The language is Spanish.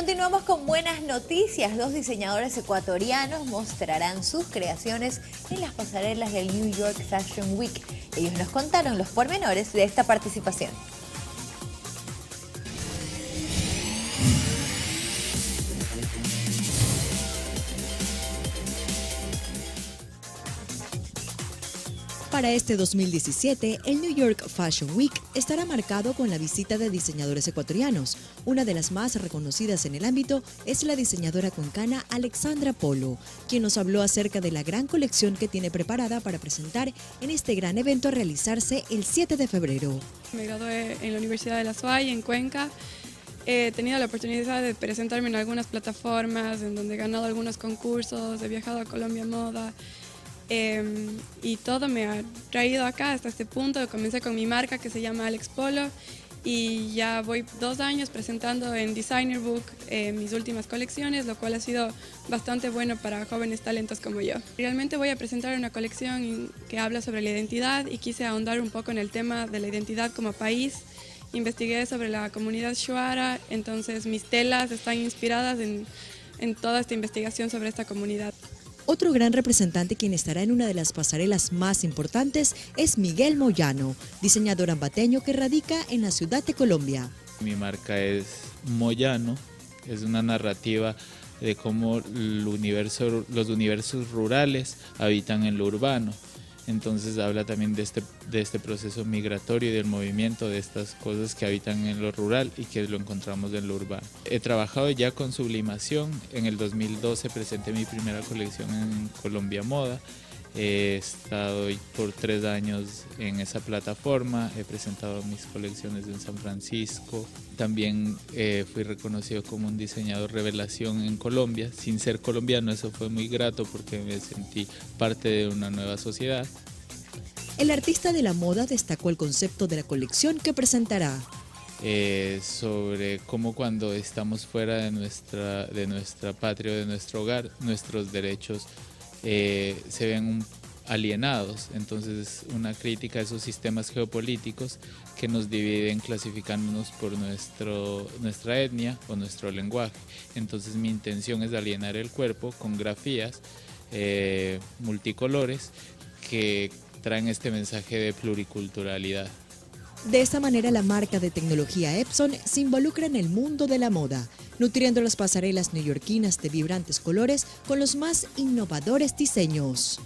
continuamos con buenas noticias. Dos diseñadores ecuatorianos mostrarán sus creaciones en las pasarelas del New York Fashion Week. Ellos nos contaron los pormenores de esta participación. Para este 2017, el New York Fashion Week estará marcado con la visita de diseñadores ecuatorianos. Una de las más reconocidas en el ámbito es la diseñadora cuencana Alexandra Polo, quien nos habló acerca de la gran colección que tiene preparada para presentar en este gran evento a realizarse el 7 de febrero. Me gradué en la Universidad de La Suay, en Cuenca. He tenido la oportunidad de presentarme en algunas plataformas, en donde he ganado algunos concursos, he viajado a Colombia Moda, Em, y todo me ha traído acá hasta este punto. Comencé con mi marca que se llama Alex Polo y ya voy dos años presentando en Designer Book eh, mis últimas colecciones, lo cual ha sido bastante bueno para jóvenes talentos como yo. Realmente voy a presentar una colección que habla sobre la identidad y quise ahondar un poco en el tema de la identidad como país. Investigué sobre la comunidad Shuara, entonces mis telas están inspiradas en, en toda esta investigación sobre esta comunidad. Otro gran representante quien estará en una de las pasarelas más importantes es Miguel Moyano, diseñador ambateño que radica en la ciudad de Colombia. Mi marca es Moyano, es una narrativa de cómo los universos rurales habitan en lo urbano. Entonces habla también de este, de este proceso migratorio y del movimiento de estas cosas que habitan en lo rural y que lo encontramos en lo urbano. He trabajado ya con sublimación. En el 2012 presenté mi primera colección en Colombia Moda He estado por tres años en esa plataforma, he presentado mis colecciones en San Francisco. También eh, fui reconocido como un diseñador revelación en Colombia. Sin ser colombiano, eso fue muy grato porque me sentí parte de una nueva sociedad. El artista de la moda destacó el concepto de la colección que presentará. Eh, sobre cómo cuando estamos fuera de nuestra, de nuestra patria, de nuestro hogar, nuestros derechos eh, se ven alienados. Entonces, una crítica a esos sistemas geopolíticos que nos dividen clasificándonos por nuestro, nuestra etnia o nuestro lenguaje. Entonces, mi intención es alienar el cuerpo con grafías eh, multicolores que traen este mensaje de pluriculturalidad. De esta manera, la marca de tecnología Epson se involucra en el mundo de la moda, nutriendo las pasarelas neoyorquinas de vibrantes colores con los más innovadores diseños.